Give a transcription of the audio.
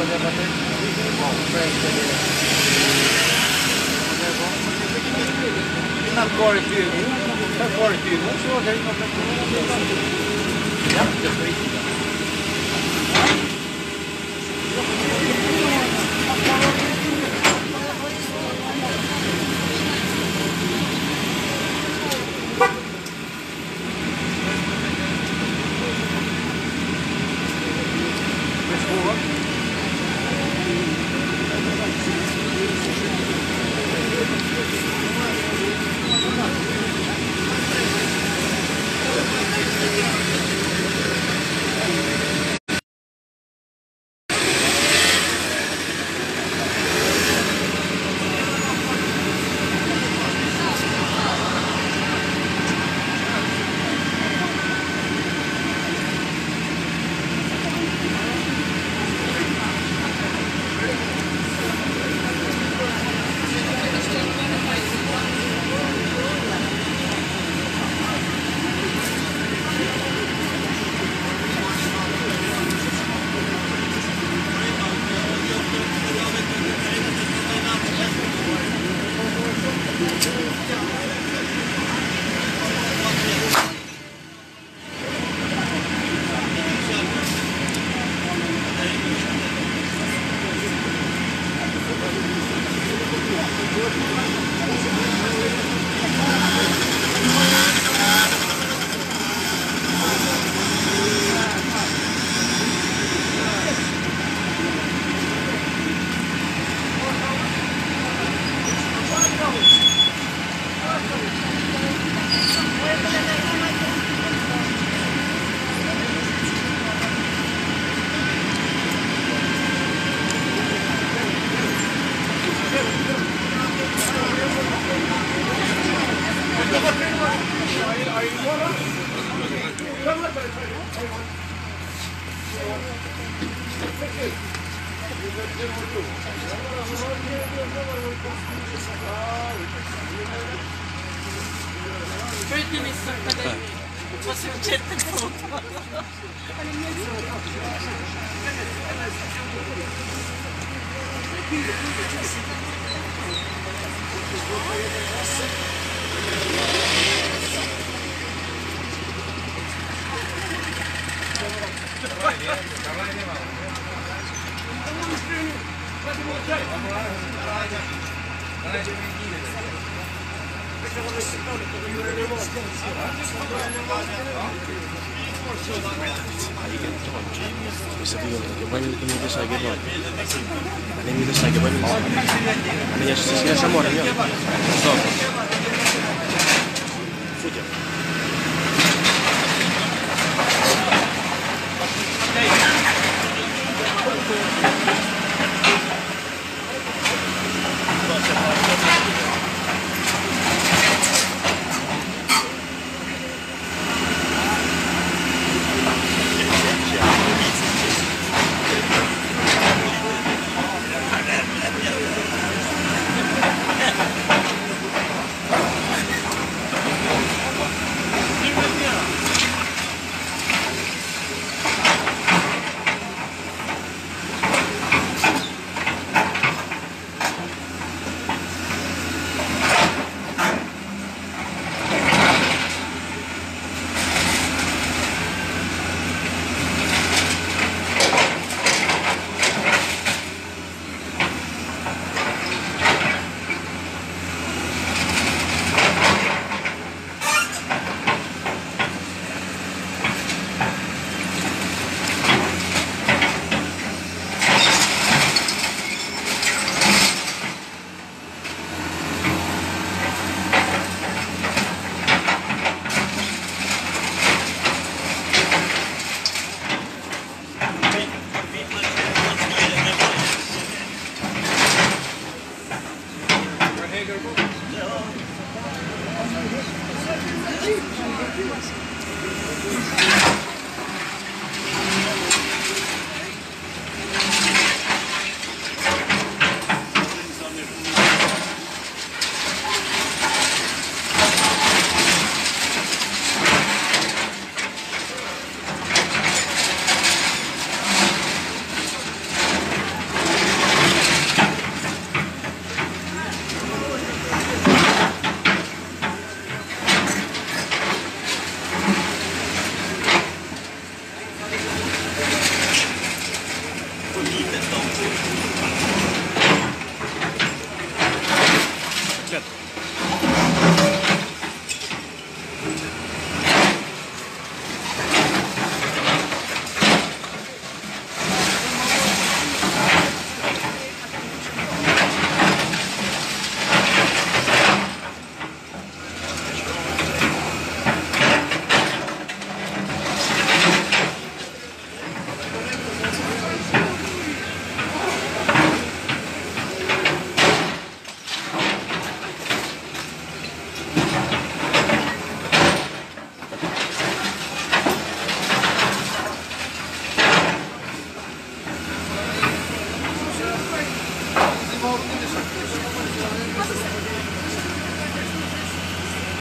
fazer bater. Bom, pega. Na corte, na corte, não sou daí, não tem problema. Bisa bigyan ko. Banyak Ανέμει το σάκι, πάλι. Αν για σου σιγά σαν μόρα, νιώ. Στόπ. Thank you.